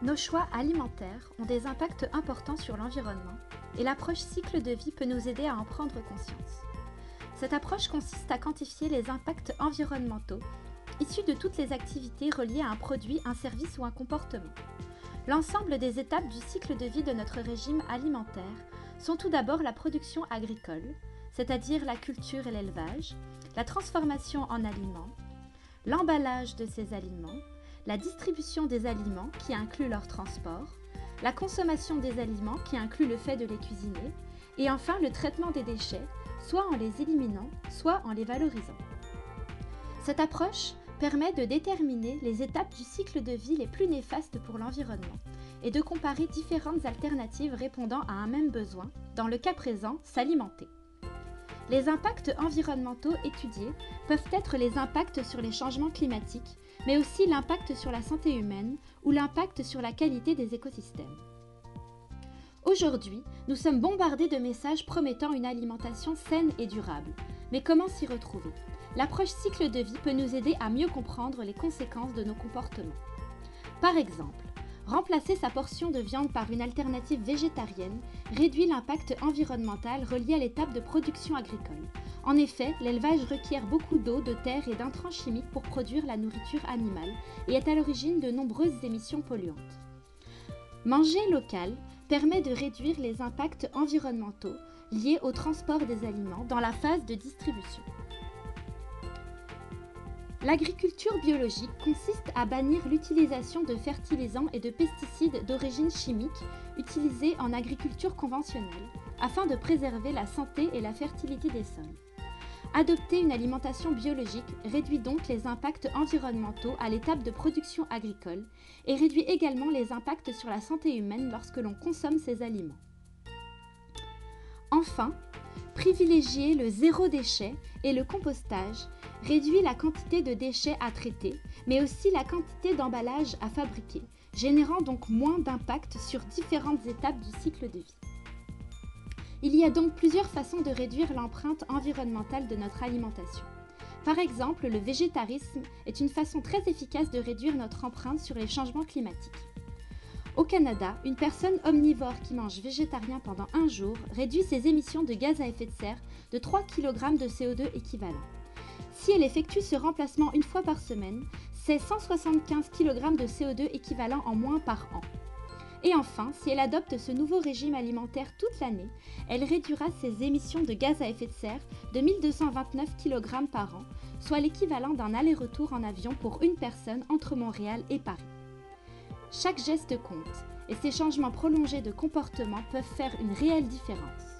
Nos choix alimentaires ont des impacts importants sur l'environnement et l'approche cycle de vie peut nous aider à en prendre conscience. Cette approche consiste à quantifier les impacts environnementaux issus de toutes les activités reliées à un produit, un service ou un comportement. L'ensemble des étapes du cycle de vie de notre régime alimentaire sont tout d'abord la production agricole, c'est-à-dire la culture et l'élevage, la transformation en aliments, l'emballage de ces aliments, la distribution des aliments qui inclut leur transport, la consommation des aliments qui inclut le fait de les cuisiner, et enfin le traitement des déchets, soit en les éliminant, soit en les valorisant. Cette approche permet de déterminer les étapes du cycle de vie les plus néfastes pour l'environnement et de comparer différentes alternatives répondant à un même besoin, dans le cas présent, s'alimenter. Les impacts environnementaux étudiés peuvent être les impacts sur les changements climatiques, mais aussi l'impact sur la santé humaine ou l'impact sur la qualité des écosystèmes. Aujourd'hui, nous sommes bombardés de messages promettant une alimentation saine et durable. Mais comment s'y retrouver? L'approche cycle de vie peut nous aider à mieux comprendre les conséquences de nos comportements. Par exemple, remplacer sa portion de viande par une alternative végétarienne réduit l'impact environnemental relié à l'étape de production agricole. En effet, l'élevage requiert beaucoup d'eau, de terre et d'intrants chimiques pour produire la nourriture animale et est à l'origine de nombreuses émissions polluantes. Manger local permet de réduire les impacts environnementaux liés au transport des aliments dans la phase de distribution. L'agriculture biologique consiste à bannir l'utilisation de fertilisants et de pesticides d'origine chimique utilisés en agriculture conventionnelle afin de préserver la santé et la fertilité des sols. Adopter une alimentation biologique réduit donc les impacts environnementaux à l'étape de production agricole et réduit également les impacts sur la santé humaine lorsque l'on consomme ces aliments. Enfin, privilégier le zéro déchet et le compostage réduit la quantité de déchets à traiter, mais aussi la quantité d'emballage à fabriquer, générant donc moins d'impact sur différentes étapes du cycle de vie. Il y a donc plusieurs façons de réduire l'empreinte environnementale de notre alimentation. Par exemple, le végétarisme est une façon très efficace de réduire notre empreinte sur les changements climatiques. Au Canada, une personne omnivore qui mange végétarien pendant un jour réduit ses émissions de gaz à effet de serre de 3 kg de CO2 équivalent. Si elle effectue ce remplacement une fois par semaine, c'est 175 kg de CO2 équivalent en moins par an. Et enfin, si elle adopte ce nouveau régime alimentaire toute l'année, elle réduira ses émissions de gaz à effet de serre de 1229 kg par an, soit l'équivalent d'un aller-retour en avion pour une personne entre Montréal et Paris. Chaque geste compte, et ces changements prolongés de comportement peuvent faire une réelle différence.